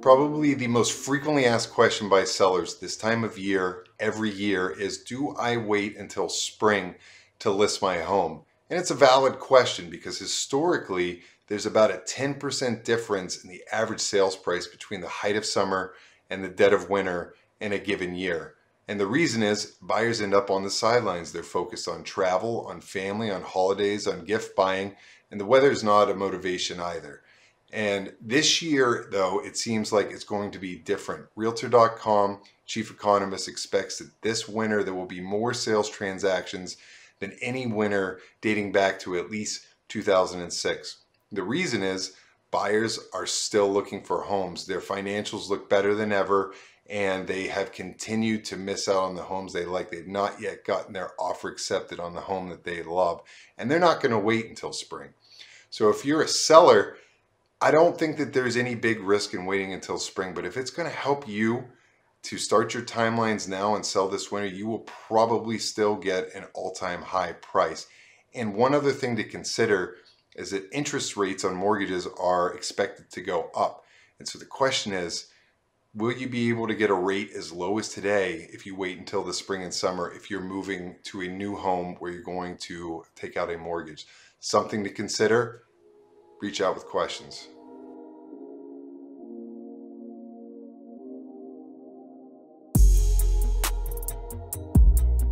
Probably the most frequently asked question by sellers this time of year, every year, is Do I wait until spring to list my home? And it's a valid question because historically, there's about a 10% difference in the average sales price between the height of summer and the dead of winter in a given year. And the reason is buyers end up on the sidelines. They're focused on travel, on family, on holidays, on gift buying, and the weather is not a motivation either. And this year, though, it seems like it's going to be different. Realtor.com chief economist expects that this winter there will be more sales transactions than any winter dating back to at least 2006. The reason is buyers are still looking for homes. Their financials look better than ever, and they have continued to miss out on the homes they like. They've not yet gotten their offer accepted on the home that they love, and they're not going to wait until spring. So if you're a seller, I don't think that there's any big risk in waiting until spring, but if it's going to help you to start your timelines now and sell this winter, you will probably still get an all time high price. And one other thing to consider is that interest rates on mortgages are expected to go up. And so the question is, will you be able to get a rate as low as today if you wait until the spring and summer if you're moving to a new home where you're going to take out a mortgage? Something to consider reach out with questions.